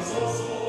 Jesus.